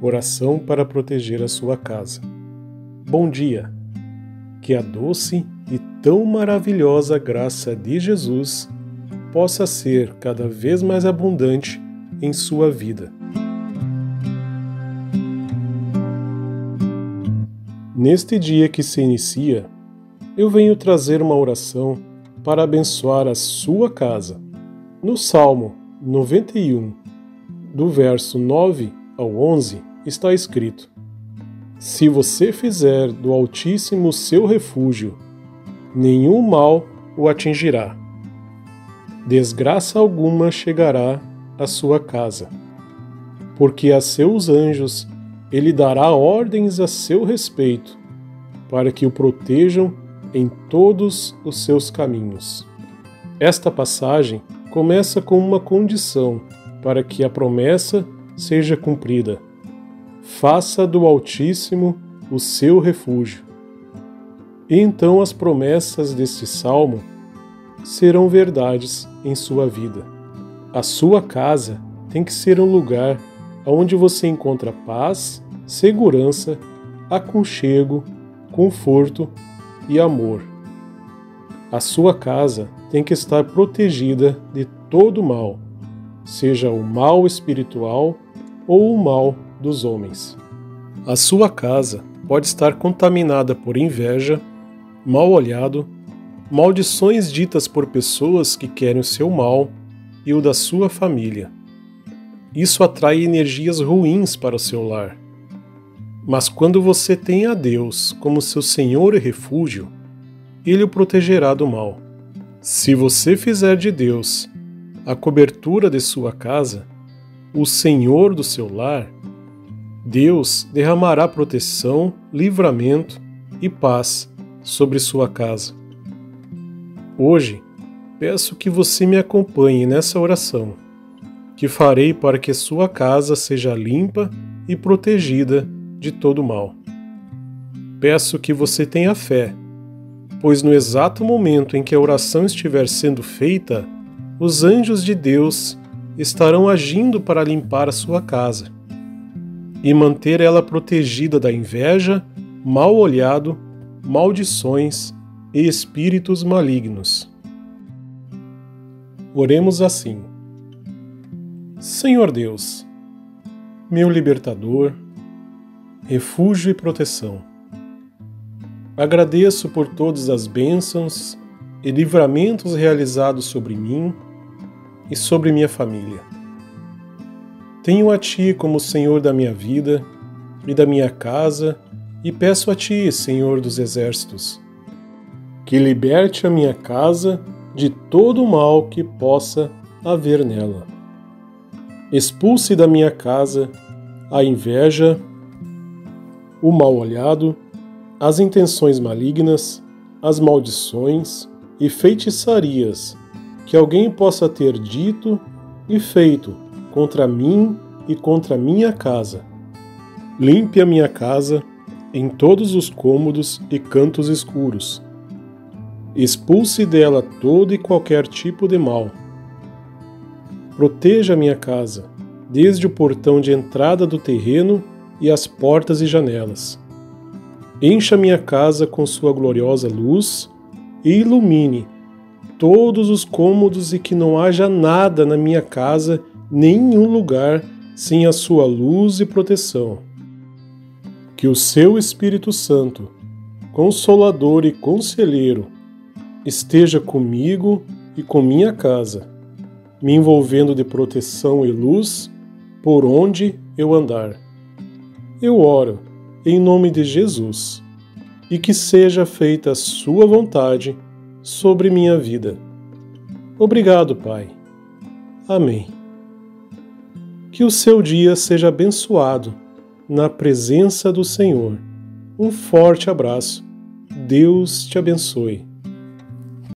Oração para proteger a sua casa. Bom dia! Que a doce e tão maravilhosa graça de Jesus possa ser cada vez mais abundante em sua vida. Neste dia que se inicia, eu venho trazer uma oração para abençoar a sua casa. No Salmo 91, do verso 9 ao 11, está escrito: Se você fizer do Altíssimo seu refúgio, nenhum mal o atingirá. Desgraça alguma chegará à sua casa, porque a seus anjos ele dará ordens a seu respeito, para que o protejam em todos os seus caminhos. Esta passagem começa com uma condição para que a promessa seja cumprida. Faça do Altíssimo o seu refúgio. E então as promessas deste salmo serão verdades em sua vida. A sua casa tem que ser um lugar onde você encontra paz, segurança, aconchego, conforto e amor. A sua casa tem que estar protegida de todo mal, seja o mal espiritual ou o mal dos homens. A sua casa pode estar contaminada por inveja, mal olhado, maldições ditas por pessoas que querem o seu mal e o da sua família. Isso atrai energias ruins para o seu lar. Mas quando você tem a Deus como seu Senhor e refúgio, Ele o protegerá do mal. Se você fizer de Deus a cobertura de sua casa, o Senhor do seu lar, Deus derramará proteção, livramento e paz sobre sua casa. Hoje, peço que você me acompanhe nessa oração, que farei para que sua casa seja limpa e protegida de todo mal. Peço que você tenha fé, pois no exato momento em que a oração estiver sendo feita, os anjos de Deus estarão agindo para limpar a sua casa e manter ela protegida da inveja, mal olhado, maldições e espíritos malignos. Oremos assim. Senhor Deus, meu libertador, refúgio e proteção. Agradeço por todas as bênçãos e livramentos realizados sobre mim e sobre minha família. Tenho a Ti como Senhor da minha vida e da minha casa e peço a Ti, Senhor dos Exércitos, que liberte a minha casa de todo o mal que possa haver nela. Expulse da minha casa a inveja, o mal olhado, as intenções malignas, as maldições e feitiçarias que alguém possa ter dito e feito contra mim e contra minha casa. Limpe a minha casa em todos os cômodos e cantos escuros. Expulse dela todo e qualquer tipo de mal. Proteja a minha casa, desde o portão de entrada do terreno e as portas e janelas. Encha minha casa com sua gloriosa luz e ilumine todos os cômodos e que não haja nada na minha casa, nenhum lugar sem a sua luz e proteção. Que o seu Espírito Santo, consolador e conselheiro, esteja comigo e com minha casa, me envolvendo de proteção e luz por onde eu andar. Eu oro em nome de Jesus e que seja feita a Sua vontade sobre minha vida. Obrigado, Pai. Amém. Que o seu dia seja abençoado na presença do Senhor. Um forte abraço. Deus te abençoe.